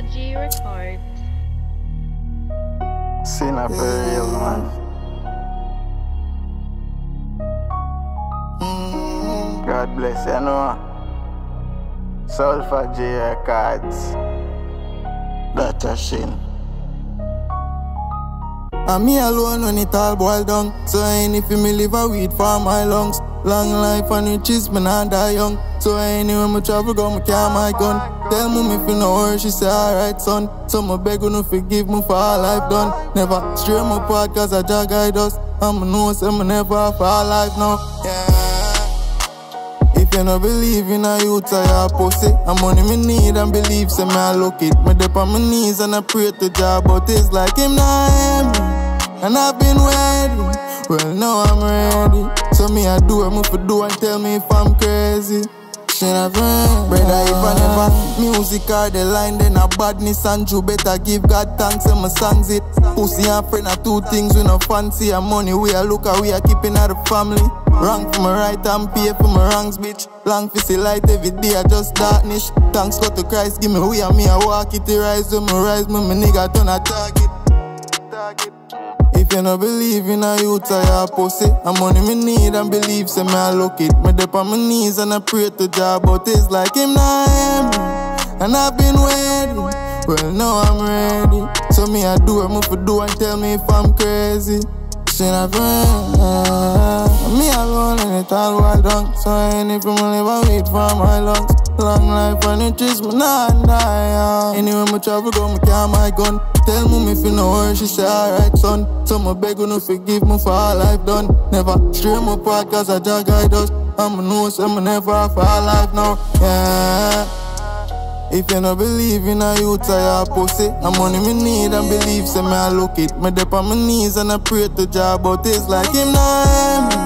Alpha G Records. Sinner for real, man. God bless you, know. Alpha G Records. That a shin. And me alone when it all boil down. So ain't if me live a weed for my lungs. Long life and riches, me not die young. So anywhere me travel, go me carry my gun. Tell me if you know her, she say alright son. So me beg no forgive me for all I've done. Never stray my part cause I just guide us. Me know say me never fall life now. Yeah. If you no believe in a youth, I a pussy. And money me need and believe, say me I look it. Me dip on my knees and I pray to God, but it's like him not me. And I've been waiting. Well, now I'm ready. So me I do what me for do and tell me if I'm crazy. Shit a friend, brother. If I never music or the line, then a badness and you better give God thanks and my songs it. Pussy and friend are two things we no fancy. And money we a look at we are keeping out the family. Wrong for my right and pay for my wrongs, bitch. Long for see light every day, I just darkness. Thanks God to Christ, give me way and me I walk it, it rise when me rise, me my nigga turn a target. Target. You no believe in a youth, I a pussy. And money me need and believe, say me I look it. Me dip on my knees and I pray to God, but it's like him not hear. And I've been waiting. Well, now I'm ready. So me I do what me for do and tell me if I'm crazy. Shit a friend. Me alone and it all wild down. So I if me live a weed for my lungs. Long life and it is me not die. Anywhere me travel, go me carry my gun. Tell me if you know her, she say alright son. So me beg no forgive me for all I've done. Never stray my cause I just guide us. I'm a know say me never fall life now. Yeah. If you no believe in a youth, I a pussy. And money me need and believe, say me I look it. Me dip on my knees and I pray to God, but it's like him not me.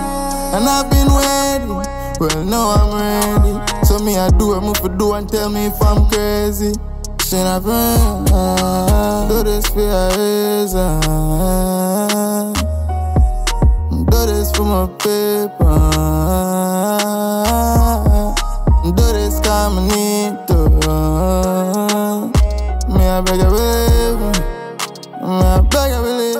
And I've been waiting. Well, now I'm ready. So me I do what me for do and tell me if I'm crazy. A friend, do this for a reason. Do this for my paper. Do this cause me need to. Me I beg you believe. Me I beg you believe.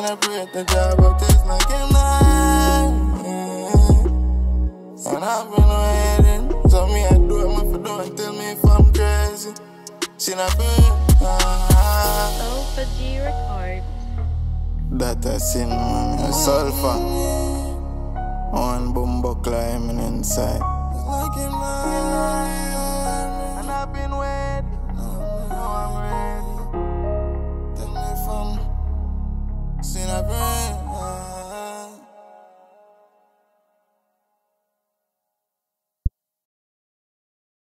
My and I pray to but it's like him not. And I've been waiting, so me I do what me for do and tell me if I'm crazy. See that been, ah. Alpha G Records. That a sin, man. A sulfur. One buckler him inside. Like him not.